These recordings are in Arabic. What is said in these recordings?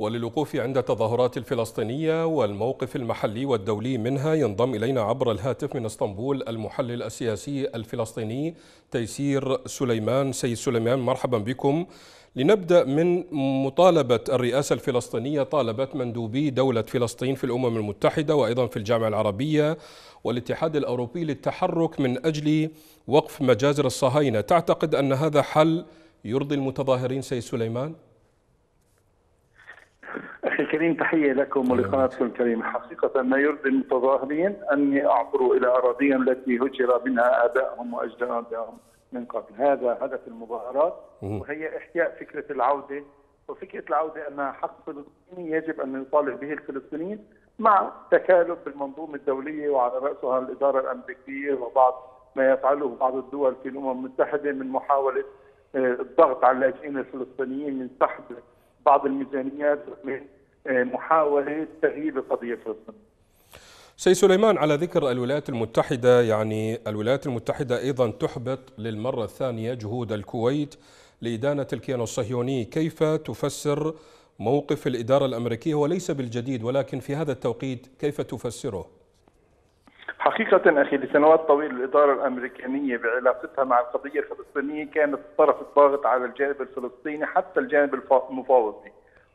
وللوقوف عند التظاهرات الفلسطينية والموقف المحلي والدولي منها ينضم إلينا عبر الهاتف من إسطنبول المحلل السياسي الفلسطيني تيسير سليمان. سيد سليمان مرحبا بكم. لنبدأ من مطالبة الرئاسة الفلسطينية طالبت مندوبي دولة فلسطين في الأمم المتحدة وأيضا في الجامعة العربية والاتحاد الأوروبي للتحرك من أجل وقف مجازر الصهاينة. تعتقد أن هذا حل يرضي المتظاهرين سيد سليمان؟ أخي الكريم تحية لكم ولقناتكم الكريمة، حقيقة ما يرضي المتظاهرين ان يعبروا إلى أراضيهم التي هجر منها آبائهم وأجدادهم من قبل، هذا هدف المظاهرات وهي إحياء فكرة العودة. وفكرة العودة انها حق فلسطيني يجب أن يطالب به الفلسطينيين مع تكالب بالمنظومه الدولية وعلى رأسها الإدارة الأمريكية وبعض ما يفعله بعض الدول في الأمم المتحدة من محاولة آه، الضغط على اللاجئين الفلسطينيين من سحب بعض الميزانيات. من محاولة تغيير القضية الفلسطينيه. سي سليمان على ذكر الولايات المتحدة يعني الولايات المتحدة أيضا تحبط للمرة الثانية جهود الكويت لإدانة الكيان الصهيوني كيف تفسر موقف الإدارة الأمريكية وليس بالجديد ولكن في هذا التوقيت كيف تفسره؟ حقيقة أخي لسنوات طويلة الإدارة الأمريكانية بعلاقتها مع القضية الفلسطينية كانت الطرف الضاغط على الجانب الفلسطيني حتى الجانب المفاوضي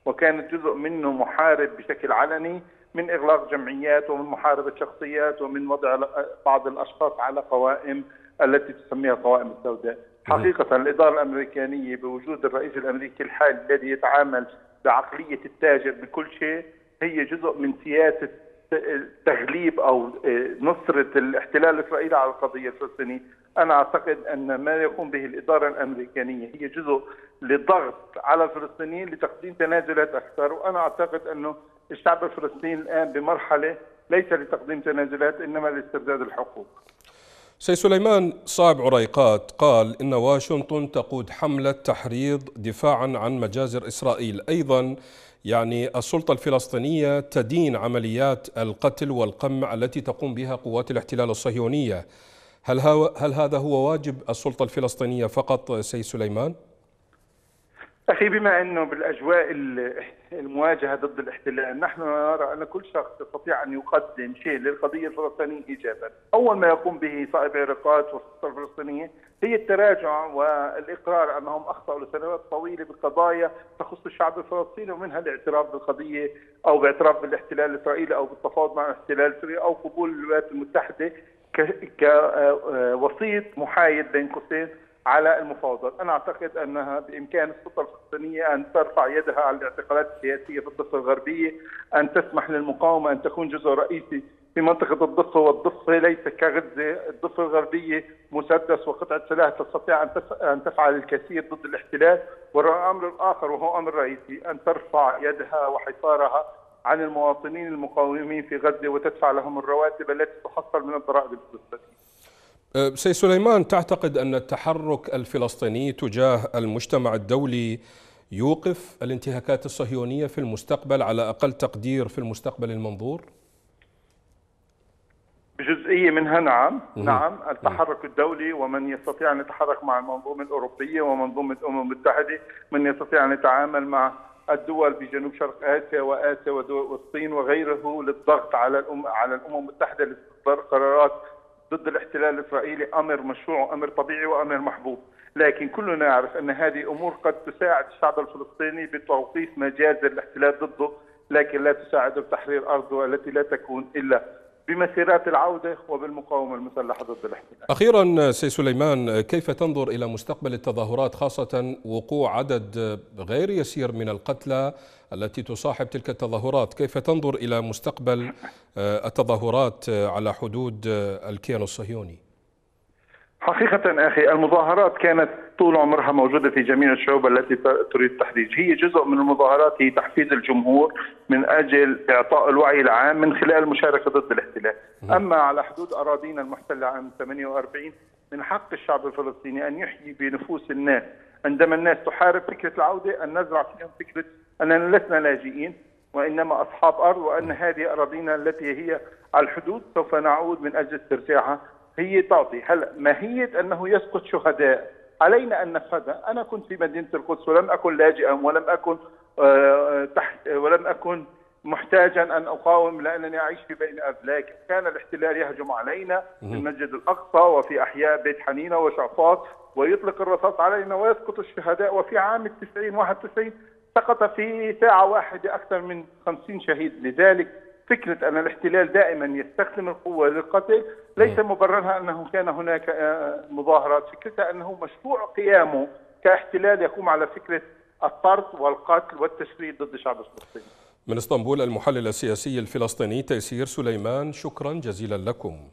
وكانت جزء منه محارب بشكل علني من إغلاق جمعيات ومن محاربة شخصيات ومن وضع بعض الأشخاص على قوائم التي تسميها القوائم السوداء. حقيقة الإدارة الأمريكانية بوجود الرئيس الأمريكي الحالي الذي يتعامل بعقلية التاجر بكل شيء هي جزء من سياسة تغليب أو آه، نصرة الاحتلال الاسرائيلي على القضية الفلسطينية، أنا أعتقد أن ما يقوم به الإدارة الأمريكانية هي جزء للضغط على الفلسطينيين لتقديم تنازلات أكثر، وأنا أعتقد أنه الشعب الفلسطيني الآن بمرحلة ليس لتقديم تنازلات إنما لاسترداد الحقوق. سي سليمان صعب عريقات قال إن واشنطن تقود حملة تحريض دفاعا عن مجازر إسرائيل. أيضا يعني السلطة الفلسطينية تدين عمليات القتل والقمع التي تقوم بها قوات الاحتلال الصهيونية هل, هل هذا هو واجب السلطة الفلسطينية فقط سي سليمان؟ أخي بما أنه بالأجواء المواجهة ضد الاحتلال نحن نرى أن كل شخص يستطيع أن يقدم شيء للقضية الفلسطينية إيجابا. أول ما يقوم به صائب عراقات والسلطة الفلسطينية هي التراجع والإقرار أنهم أخطأوا لسنوات طويلة بقضايا تخص الشعب الفلسطيني ومنها الاعتراف بالقضية أو باعتراف بالاحتلال الإسرائيلي أو بالتفاوض مع الاحتلال السوري أو قبول الولايات المتحدة كوسيط محايد بين قوسين. على المفاوضات، أنا أعتقد أنها بإمكان السلطة الفلسطينية أن ترفع يدها على الاعتقالات السياسية في الضفه الغربية، أن تسمح للمقاومة أن تكون جزء رئيسي في منطقة الضفة والضفة ليس كغزة، الضفة الغربية مسدس وقطعة سلاح تستطيع أن تفعل الكثير ضد الاحتلال، والأمر الآخر وهو أمر رئيسي أن ترفع يدها وحصارها عن المواطنين المقاومين في غزة وتدفع لهم الرواتب التي تحصل من الضرائب الفلسطينية. أه، سي سليمان تعتقد أن التحرك الفلسطيني تجاه المجتمع الدولي يوقف الانتهاكات الصهيونية في المستقبل على أقل تقدير في المستقبل المنظور؟ بجزئية منها نعم. نعم التحرك الدولي ومن يستطيع أن يتحرك مع المنظومة الأوروبية ومنظومة الأمم المتحدة من يستطيع أن يتعامل مع الدول بجنوب شرق آسيا وآسيا والصين وغيره للضغط على الأم على الأمم المتحدة لإصدار قرارات ضد الاحتلال الإسرائيلي أمر مشروع وأمر طبيعي وأمر محبوب، لكن كلنا يعرف أن هذه أمور قد تساعد الشعب الفلسطيني بتوقيف مجازر الاحتلال ضده، لكن لا تساعده بتحرير أرضه التي لا تكون إلا بمسيرات العودة وبالمقاومة المسلحة ضد الاحتلال. أخيرا سي سليمان كيف تنظر إلى مستقبل التظاهرات خاصة وقوع عدد غير يسير من القتلى التي تصاحب تلك التظاهرات؟ كيف تنظر إلى مستقبل آه، التظاهرات على حدود الكيان الصهيوني؟ حقيقة أخي المظاهرات كانت طول عمرها موجودة في جميع الشعوب التي تريد التحريج هي جزء من المظاهرات هي تحفيز الجمهور من أجل إعطاء الوعي العام من خلال المشاركة ضد الاحتلال. أما على حدود أراضينا المحتلة عام 48 من حق الشعب الفلسطيني أن يحيي بنفوس الناس. عندما الناس تحارب فكرة العودة أن نزرع فيهم فكرة أننا لسنا لاجئين وإنما أصحاب أرض وأن هذه أراضينا التي هي على الحدود سوف نعود من أجل استرجاعها هي تعطي. هلا ماهية أنه يسقط شهداء؟ علينا أن نفهمها، أنا كنت في مدينة القدس ولم أكن لاجئا ولم أكن آه، تحت ولم أكن محتاجا أن أقاوم لأنني أعيش في بين أبلاك. كان الاحتلال يهجم علينا في المسجد الأقصى وفي أحياء بيت حنينة وشعفاط ويطلق الرصاص علينا ويسقط الشهداء. وفي عام 90 91 سقط في ساعة واحدة أكثر من 50 شهيد. لذلك فكرة أن الاحتلال دائما يستخدم القوة للقتل ليس مبررها أنه كان هناك مظاهرات. فكرتها أنه مشروع قيامه كاحتلال يقوم على فكرة الطرد والقتل والتشريد ضد الشعب الفلسطيني. من إسطنبول المحلل السياسي الفلسطيني تيسير سليمان شكرا جزيلا لكم.